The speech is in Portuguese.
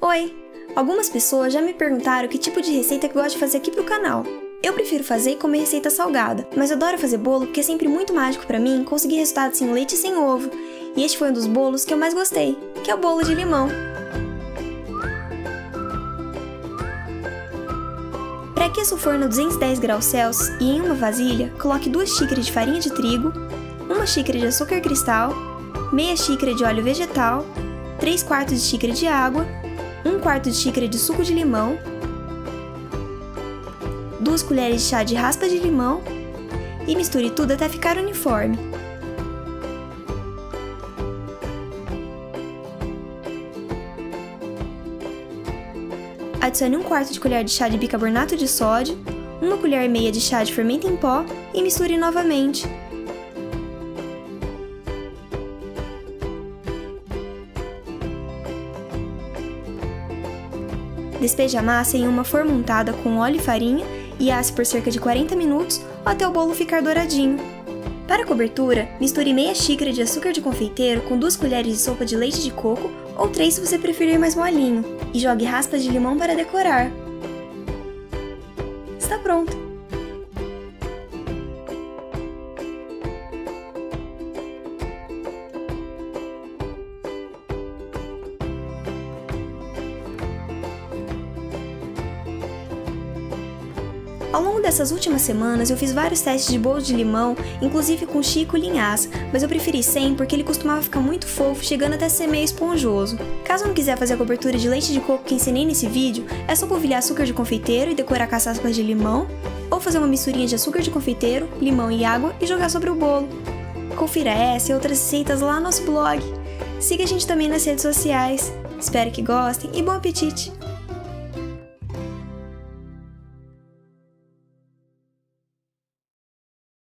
Oi! Algumas pessoas já me perguntaram que tipo de receita que eu gosto de fazer aqui pro canal. Eu prefiro fazer e comer receita salgada, mas adoro fazer bolo porque é sempre muito mágico para mim conseguir resultados sem leite e sem ovo. E este foi um dos bolos que eu mais gostei, que é o bolo de limão. Pré-aqueça o forno a 210 graus Celsius e em uma vasilha, coloque 2 xícaras de farinha de trigo, 1 xícara de açúcar cristal, meia xícara de óleo vegetal, 3 quartos de xícara de água, 1 quarto de xícara de suco de limão, 2 colheres de chá de raspa de limão e misture tudo até ficar uniforme. Adicione um quarto de colher de chá de bicarbonato de sódio, uma colher e meia de chá de fermento em pó e misture novamente. Despeje a massa em uma forma untada com óleo e farinha e asse por cerca de 40 minutos ou até o bolo ficar douradinho. Para a cobertura, misture meia xícara de açúcar de confeiteiro com duas colheres de sopa de leite de coco ou três se você preferir mais molinho, e jogue raspas de limão para decorar. Está pronto! Ao longo dessas últimas semanas eu fiz vários testes de bolo de limão, inclusive com Chico Linhaça, mas eu preferi sem porque ele costumava ficar muito fofo, chegando até ser meio esponjoso. Caso não quiser fazer a cobertura de leite de coco que ensinei nesse vídeo, é só polvilhar açúcar de confeiteiro e decorar com as aspas de limão, ou fazer uma misturinha de açúcar de confeiteiro, limão e água e jogar sobre o bolo. Confira essa e outras receitas lá no nosso blog. Siga a gente também nas redes sociais. Espero que gostem e bom apetite!